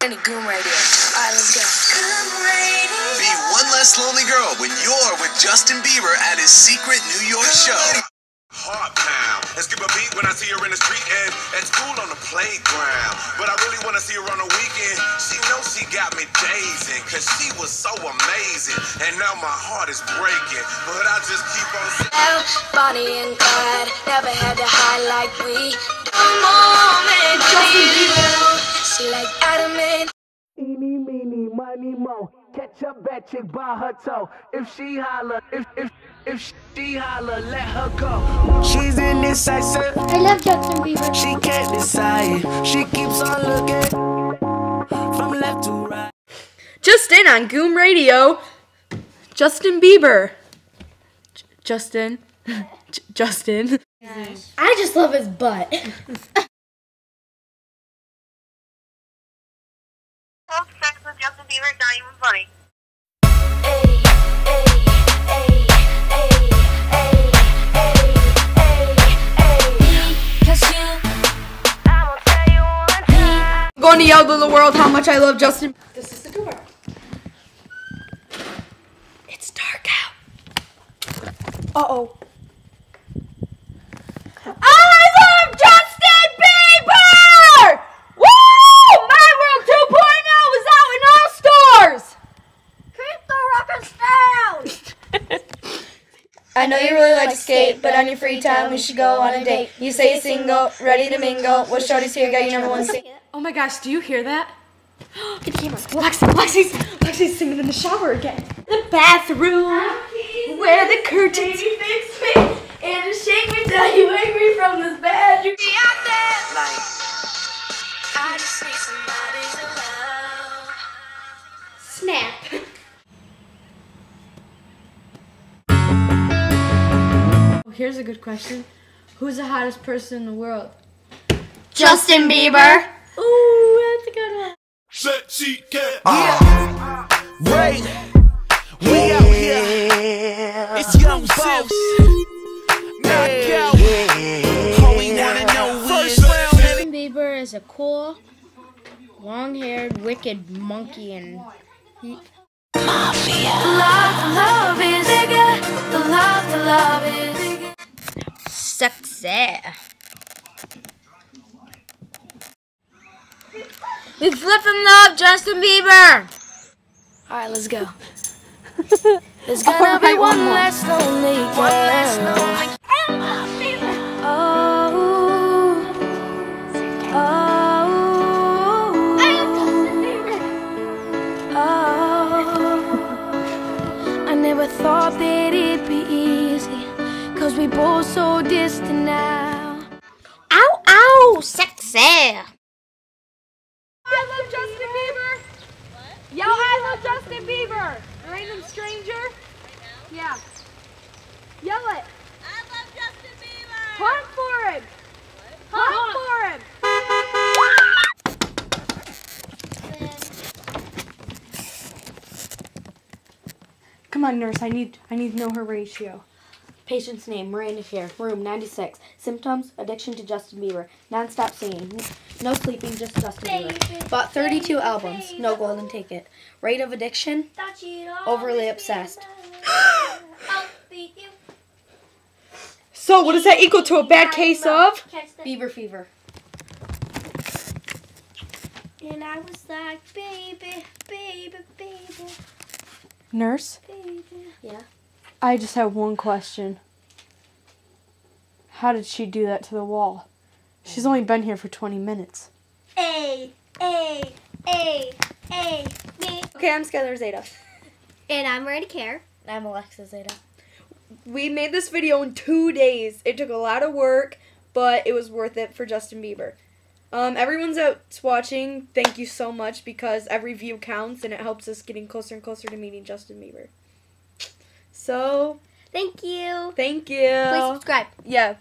Any Goom Radio. Alright, let's go. Be one less lonely girl when you're with Justin Bieber at his secret New York show. Heart pound. And skip a beat when I see her in the street and at school on the playground. But I really wanna see her on the weekend. She knows she got me dazing, cause she was so amazing. And now my heart is breaking. But I just keep on saying. Bonnie and Clyde never had to hide like we. Come on, man, Justin Bieber. She like Adam and Eeny, meeny, money, mo. Catch a bad chick by her toe. If she holler, if if if she holler, let her go. She's indecisive. I love Justin Bieber. She can't decide. She keeps on looking from left to right. Just in on Goom Radio, Justin Bieber. J- Justin. J- Justin. I just love his butt. Justin Bieber, not even funny. I'm going to yell to the world how much I love Justin. This is the door. It's dark out. Uh oh. I love Justin Bieber! Woo! My World 2.0 is out in all stores! Keep the records down. I know you really like to skate, but on your free time we should go on a date. You say you're single, ready to mingle. Well, Shorty's here, got your number one sing. Oh my gosh, do you hear that? Get the camera. Lexi, Lexi's, Lexi's singing in the shower again. The bathroom, where the curtains. And to shake me till you wake me from this bed. You I just need somebody to love. snap. Here's a good question. Who's the hottest person in the world? Justin Bieber. Ooh, that's a good one. Set, she can. Wait, we out here. It's young boss. Knockout. All we wanna know is Justin Bieber is a cool, long-haired, wicked monkey, and he, Love is bigger. The love, the love is sexy. We flip and love Justin Bieber. Alright, let's go. There's gonna be one less lonely girl. One less lonely oh, oh, oh, I never thought that it'd be easy. Cause we both so distant now. Ow, ow, sexy. I love Justin Bieber. Yo, I love Justin Bieber. Random stranger. Yeah. Yell it. I love Justin Bieber! Hunt for him. Hunt for him. Come on, nurse. I need I need to know her ratio. Patient's name, Miranda Care, room 96. Symptoms, addiction to Justin Bieber. Non-stop singing. No sleeping, just Justin Bieber. Bought 32 albums. No golden ticket. Rate of addiction, overly obsessed. So, what does that equal to a bad case of? Bieber fever. And I was like, baby, baby, baby, Nurse, baby. Yeah. I just have one question. How did she do that to the wall? She's only been here for 20 minutes. A, A, A, A, me. Okay, I'm Skylar Zeta. And I'm ready to care. I'm Alexa Zeta. We made this video in two days. It took a lot of work, but it was worth it for Justin Bieber. Um, everyone's out watching. Thank you so much because every view counts and it helps us getting closer and closer to meeting Justin Bieber. So, Thank you. thank you. Please subscribe. Yeah.